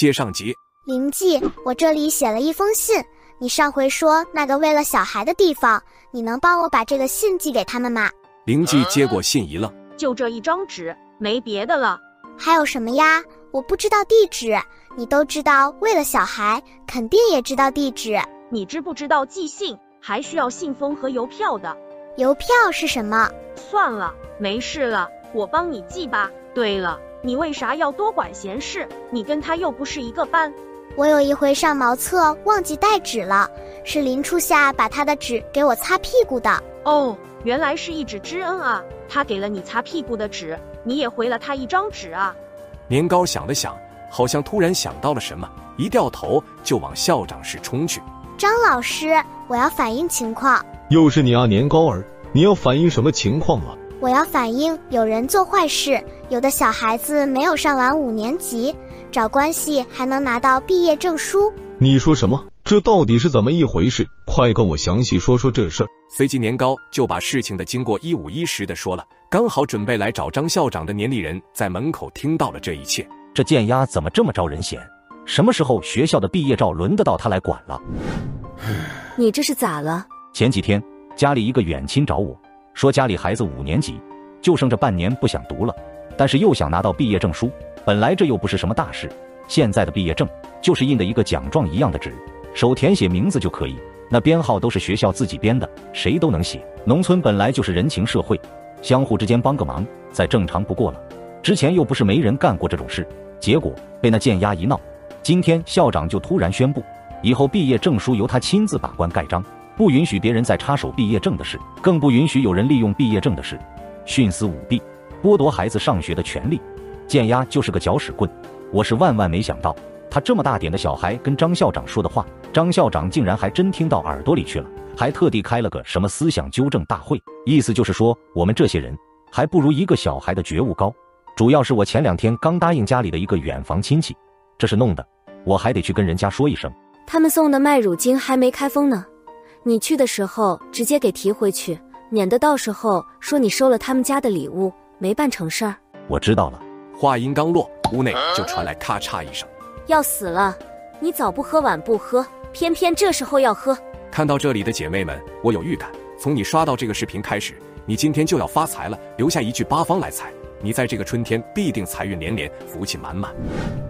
接上集。灵记，我这里写了一封信，你上回说那个为了小孩的地方，你能帮我把这个信寄给他们吗？灵记接过信一愣，就这一张纸，没别的了。还有什么呀？我不知道地址，你都知道，为了小孩，肯定也知道地址。你知不知道寄信还需要信封和邮票的？邮票是什么？算了，没事了，我帮你寄吧。对了，你为啥要多管闲事？你跟他又不是一个班。我有一回上茅厕忘记带纸了，是林初夏把他的纸给我擦屁股的。哦，原来是一纸之恩啊！他给了你擦屁股的纸，你也回了他一张纸啊。年糕想了想，好像突然想到了什么，一掉头就往校长室冲去。张老师，我要反映情况。又是你啊，年糕儿，你要反映什么情况啊？我要反映有人做坏事，有的小孩子没有上完五年级，找关系还能拿到毕业证书。你说什么？这到底是怎么一回事？快跟我详细说说这事儿。随即年糕就把事情的经过一五一十的说了。刚好准备来找张校长的年里人在门口听到了这一切。这贱丫怎么这么招人嫌？什么时候学校的毕业照轮得到他来管了？你这是咋了？前几天家里一个远亲找我说，家里孩子五年级，就剩这半年不想读了，但是又想拿到毕业证书。本来这又不是什么大事，现在的毕业证就是印的一个奖状一样的纸，手填写名字就可以，那编号都是学校自己编的，谁都能写。农村本来就是人情社会，相互之间帮个忙再正常不过了。之前又不是没人干过这种事，结果被那贱丫一闹，今天校长就突然宣布，以后毕业证书由他亲自把关盖章。不允许别人再插手毕业证的事，更不允许有人利用毕业证的事，徇私舞弊，剥夺孩子上学的权利。贱丫就是个搅屎棍，我是万万没想到，他这么大点的小孩跟张校长说的话，张校长竟然还真听到耳朵里去了，还特地开了个什么思想纠正大会，意思就是说我们这些人还不如一个小孩的觉悟高。主要是我前两天刚答应家里的一个远房亲戚，这是弄的，我还得去跟人家说一声。他们送的麦乳精还没开封呢。你去的时候直接给提回去，免得到时候说你收了他们家的礼物没办成事儿。我知道了。话音刚落，屋内就传来咔嚓一声。要死了！你早不喝晚不喝，偏偏这时候要喝。看到这里的姐妹们，我有预感，从你刷到这个视频开始，你今天就要发财了。留下一句八方来财，你在这个春天必定财运连连，福气满满。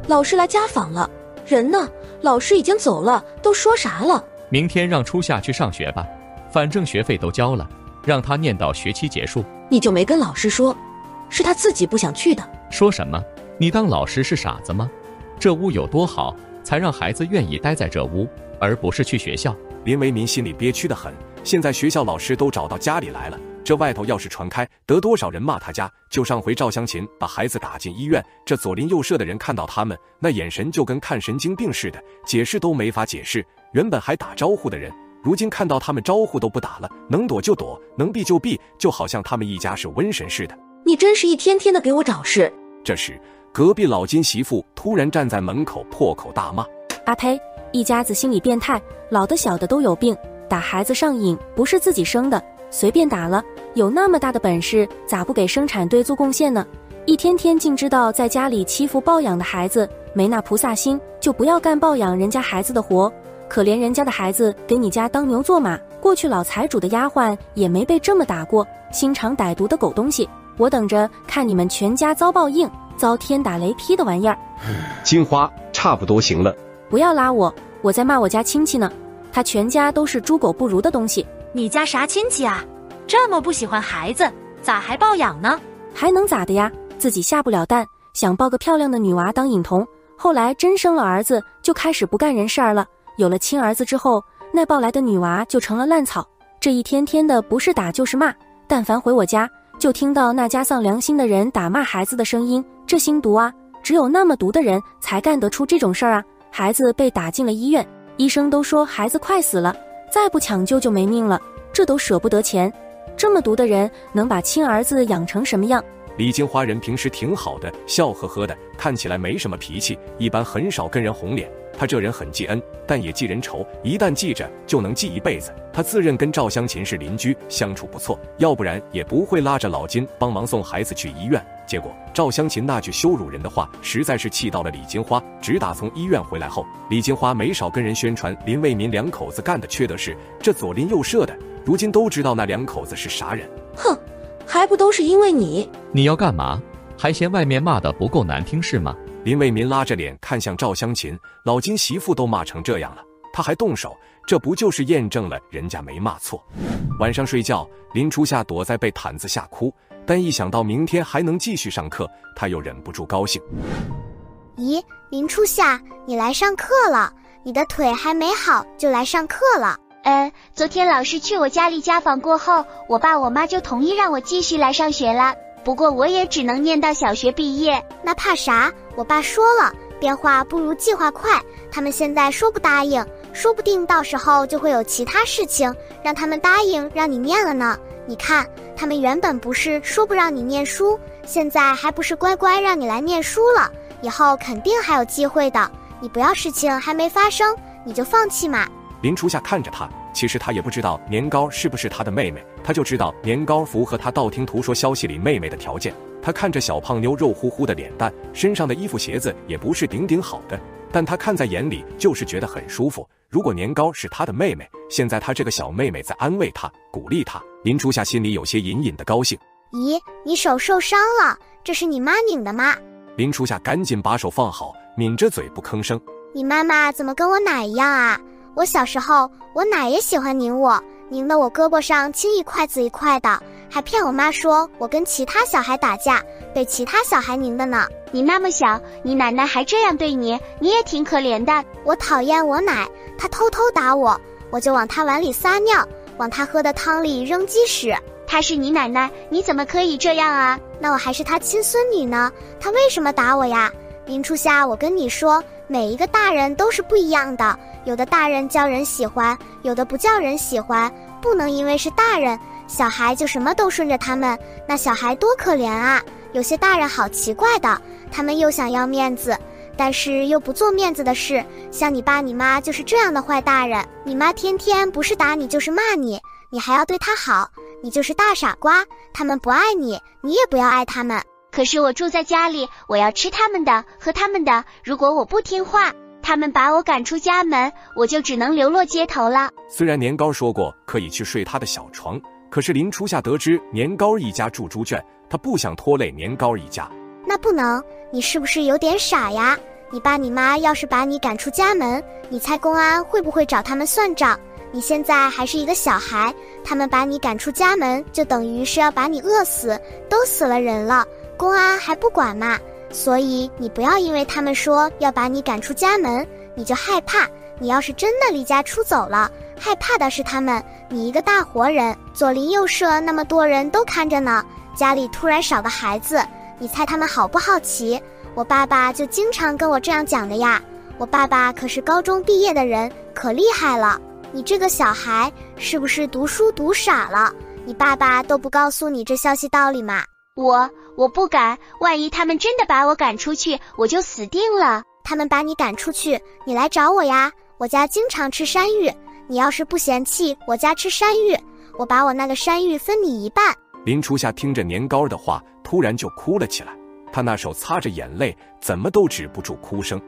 老师来家访了，人呢？老师已经走了，都说啥了？明天让初夏去上学吧，反正学费都交了，让他念到学期结束。你就没跟老师说，是他自己不想去的。说什么？你当老师是傻子吗？这屋有多好，才让孩子愿意待在这屋，而不是去学校？林维民心里憋屈的很。现在学校老师都找到家里来了，这外头要是传开，得多少人骂他家？就上回赵湘琴把孩子打进医院，这左邻右舍的人看到他们那眼神，就跟看神经病似的，解释都没法解释。原本还打招呼的人，如今看到他们招呼都不打了，能躲就躲，能避就避，就好像他们一家是瘟神似的。你真是一天天的给我找事。这时，隔壁老金媳妇突然站在门口破口大骂：“阿呸！一家子心理变态，老的小的都有病，打孩子上瘾，不是自己生的，随便打了，有那么大的本事，咋不给生产队做贡献呢？一天天净知道在家里欺负抱养的孩子，没那菩萨心，就不要干抱养人家孩子的活。”可怜人家的孩子给你家当牛做马，过去老财主的丫鬟也没被这么打过，心肠歹毒的狗东西！我等着看你们全家遭报应，遭天打雷劈的玩意儿！金花，差不多行了，不要拉我，我在骂我家亲戚呢，他全家都是猪狗不如的东西。你家啥亲戚啊？这么不喜欢孩子，咋还抱养呢？还能咋的呀？自己下不了蛋，想抱个漂亮的女娃当影童，后来真生了儿子，就开始不干人事儿了。有了亲儿子之后，那抱来的女娃就成了烂草。这一天天的不是打就是骂，但凡回我家，就听到那家丧良心的人打骂孩子的声音。这心毒啊！只有那么毒的人才干得出这种事儿啊！孩子被打进了医院，医生都说孩子快死了，再不抢救就没命了，这都舍不得钱。这么毒的人能把亲儿子养成什么样？李金花人平时挺好的，笑呵呵的，看起来没什么脾气，一般很少跟人红脸。他这人很记恩，但也记人仇，一旦记着就能记一辈子。他自认跟赵香琴是邻居，相处不错，要不然也不会拉着老金帮忙送孩子去医院。结果赵香琴那句羞辱人的话，实在是气到了李金花。直打从医院回来后，李金花没少跟人宣传林卫民两口子干的缺德事。这左邻右舍的，如今都知道那两口子是啥人。哼，还不都是因为你？你要干嘛？还嫌外面骂的不够难听是吗？林卫民拉着脸看向赵湘琴，老金媳妇都骂成这样了，他还动手，这不就是验证了人家没骂错？晚上睡觉，林初夏躲在被毯子下哭。但一想到明天还能继续上课，他又忍不住高兴。咦，林初夏，你来上课了？你的腿还没好就来上课了？嗯，昨天老师去我家里家访过后，我爸我妈就同意让我继续来上学了。不过我也只能念到小学毕业，那怕啥？我爸说了，变化不如计划快。他们现在说不答应，说不定到时候就会有其他事情让他们答应让你念了呢。你看。他们原本不是说不让你念书，现在还不是乖乖让你来念书了？以后肯定还有机会的。你不要事情还没发生你就放弃嘛。林初夏看着他，其实他也不知道年糕是不是他的妹妹，他就知道年糕符合他道听途说消息里妹妹的条件。他看着小胖妞肉乎乎的脸蛋，身上的衣服鞋子也不是顶顶好的，但他看在眼里就是觉得很舒服。如果年糕是他的妹妹，现在他这个小妹妹在安慰他、鼓励他，林初夏心里有些隐隐的高兴。咦，你手受伤了？这是你妈拧的吗？林初夏赶紧把手放好，抿着嘴不吭声。你妈妈怎么跟我奶一样啊？我小时候，我奶也喜欢拧我，拧得我胳膊上青一块紫一块的，还骗我妈说我跟其他小孩打架，被其他小孩拧的呢。你那么小，你奶奶还这样对你，你也挺可怜的。我讨厌我奶。她偷偷打我，我就往她碗里撒尿，往她喝的汤里扔鸡屎。她是你奶奶，你怎么可以这样啊？那我还是她亲孙女呢，她为什么打我呀？林初夏，我跟你说，每一个大人都是不一样的，有的大人叫人喜欢，有的不叫人喜欢，不能因为是大人，小孩就什么都顺着他们，那小孩多可怜啊！有些大人好奇怪的，他们又想要面子。但是又不做面子的事，像你爸你妈就是这样的坏大人。你妈天天不是打你就是骂你，你还要对她好，你就是大傻瓜。他们不爱你，你也不要爱他们。可是我住在家里，我要吃他们的，喝他们的。如果我不听话，他们把我赶出家门，我就只能流落街头了。虽然年糕说过可以去睡他的小床，可是林初夏得知年糕一家住猪圈，他不想拖累年糕一家。那不能，你是不是有点傻呀？你爸你妈要是把你赶出家门，你猜公安会不会找他们算账？你现在还是一个小孩，他们把你赶出家门，就等于是要把你饿死，都死了人了，公安还不管吗？所以你不要因为他们说要把你赶出家门，你就害怕。你要是真的离家出走了，害怕的是他们。你一个大活人，左邻右舍那么多人都看着呢，家里突然少个孩子，你猜他们好不好奇？我爸爸就经常跟我这样讲的呀。我爸爸可是高中毕业的人，可厉害了。你这个小孩是不是读书读傻了？你爸爸都不告诉你这消息道理吗？我我不敢，万一他们真的把我赶出去，我就死定了。他们把你赶出去，你来找我呀。我家经常吃山芋，你要是不嫌弃我家吃山芋，我把我那个山芋分你一半。林初夏听着年糕的话，突然就哭了起来。他那手擦着眼泪，怎么都止不住哭声。